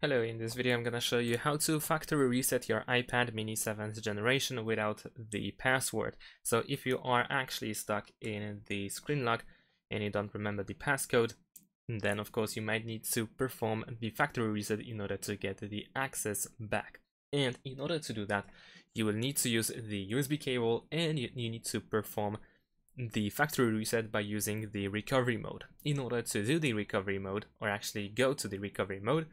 Hello, in this video I'm gonna show you how to factory reset your iPad mini 7th generation without the password. So if you are actually stuck in the screen lock and you don't remember the passcode, then of course you might need to perform the factory reset in order to get the access back. And in order to do that, you will need to use the USB cable and you, you need to perform the factory reset by using the recovery mode. In order to do the recovery mode, or actually go to the recovery mode,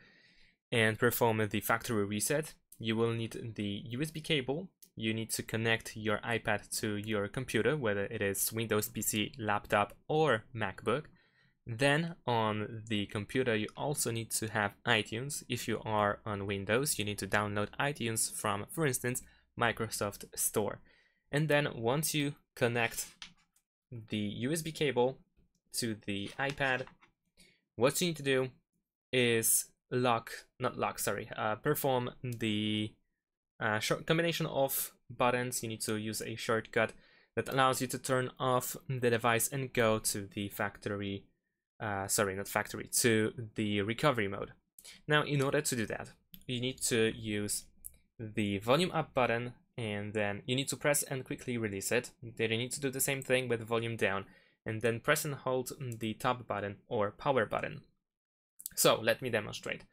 and perform the factory reset, you will need the USB cable. You need to connect your iPad to your computer, whether it is Windows PC, laptop, or MacBook. Then on the computer, you also need to have iTunes. If you are on Windows, you need to download iTunes from, for instance, Microsoft Store. And then once you connect the USB cable to the iPad, what you need to do is lock, not lock, sorry, uh, perform the uh, short combination of buttons. You need to use a shortcut that allows you to turn off the device and go to the factory, uh, sorry, not factory, to the recovery mode. Now, in order to do that, you need to use the volume up button and then you need to press and quickly release it. Then you need to do the same thing with volume down and then press and hold the top button or power button. So let me demonstrate.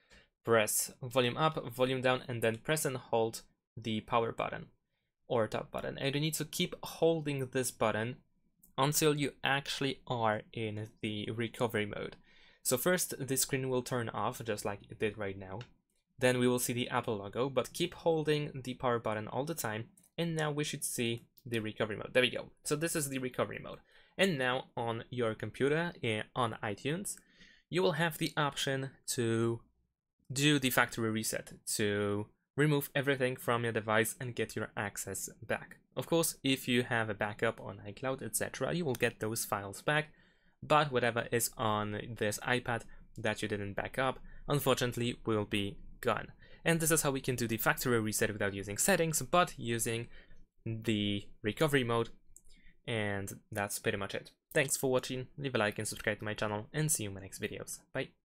Press volume up, volume down, and then press and hold the power button or top button. And you need to keep holding this button until you actually are in the recovery mode. So first the screen will turn off just like it did right now. Then we will see the Apple logo, but keep holding the power button all the time. And now we should see the recovery mode. There we go. So this is the recovery mode. And now on your computer eh, on iTunes, you will have the option to do the factory reset to remove everything from your device and get your access back. Of course, if you have a backup on iCloud, etc., you will get those files back, but whatever is on this iPad that you didn't back up, unfortunately, will be gone. And this is how we can do the factory reset without using settings, but using the recovery mode, and that's pretty much it. Thanks for watching, leave a like and subscribe to my channel, and see you in my next videos. Bye!